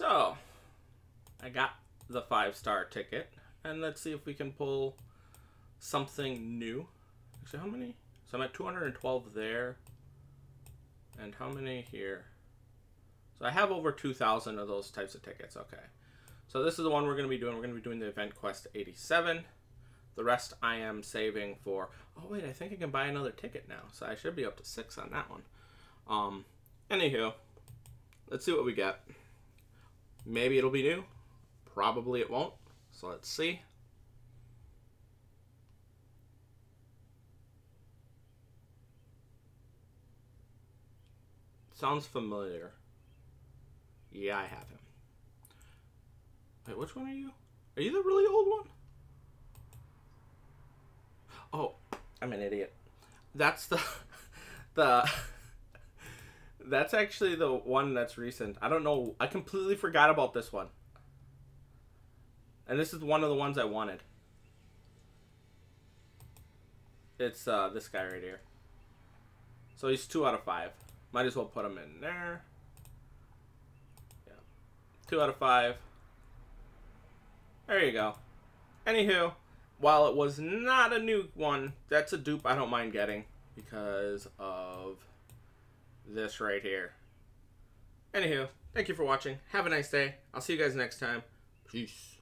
So, I got the five star ticket, and let's see if we can pull something new. Actually, how many? So I'm at 212 there. And how many here? So I have over 2,000 of those types of tickets. Okay. So this is the one we're going to be doing. We're going to be doing the Event Quest 87. The rest I am saving for. Oh wait, I think I can buy another ticket now, so I should be up to six on that one. Um, anywho, let's see what we get. Maybe it'll be new. Probably it won't. So let's see. Sounds familiar. Yeah, I have him. Wait, which one are you? Are you the really old one? Oh, I'm an idiot. That's the the that's actually the one that's recent. I don't know. I completely forgot about this one. And this is one of the ones I wanted. It's uh, this guy right here. So he's two out of five. Might as well put him in there. Yeah. Two out of five. There you go. Anywho, while it was not a new one, that's a dupe I don't mind getting because of this right here. Anywho, thank you for watching. Have a nice day. I'll see you guys next time. Peace.